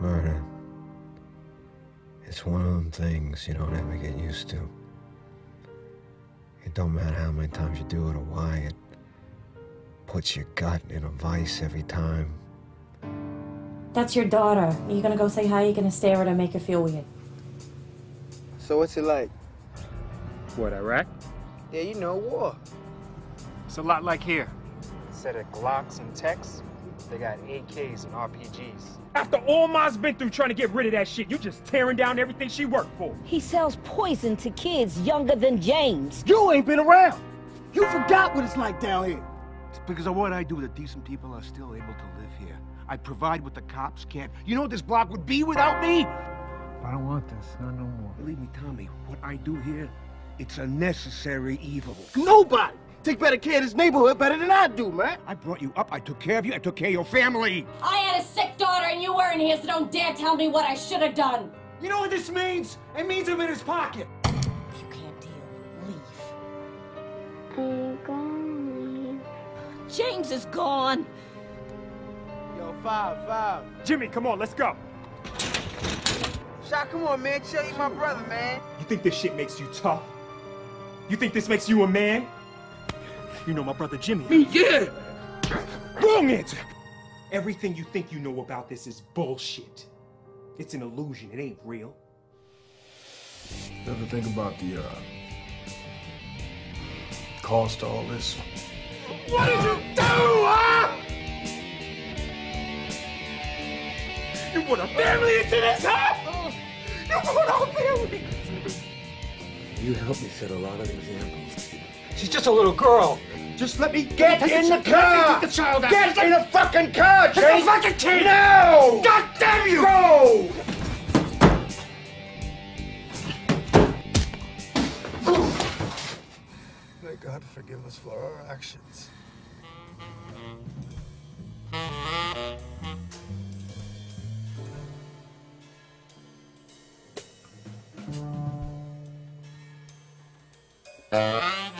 Murder. It's one of them things you don't ever get used to. It don't matter how many times you do it or why, it puts your gut in a vice every time. That's your daughter. Are you gonna go say hi? Are you gonna stare at her and make her feel weird? So what's it like? What, Iraq? Yeah, you know, war. It's a lot like here. Set of Glocks and techs, they got AKs and RPGs. After all Ma's been through trying to get rid of that shit, you just tearing down everything she worked for. He sells poison to kids younger than James. You ain't been around. You forgot what it's like down here. It's because of what I do that decent people are still able to live here. I provide what the cops can't. You know what this block would be without me? I don't want this, not no more. Believe me, Tommy, what I do here, it's a necessary evil. Nobody take better care of this neighborhood better than I do, man. I brought you up, I took care of you, I took care of your family. I had a sick daughter and you weren't here, so don't dare tell me what I should have done. You know what this means? It means I'm in his pocket. If you can't deal, leave. Are you going? James is gone. Yo, five, five. Jimmy, come on, let's go. Shot, come on, man. Chill, you my brother, man. You think this shit makes you tough? You think this makes you a man? You know my brother Jimmy. Me, yeah. Wrong answer! Everything you think you know about this is bullshit. It's an illusion, it ain't real. Ever think about the uh, cost to all this? What did you do, huh? You put a family into this, huh? You put our family! You helped me set a lot of examples. She's just a little girl. Just let me get in the Let me car! get the child out. Get in the fucking car, Take the Jake! fucking kid! No! God damn you! Go! May God forgive us for our actions. Uh...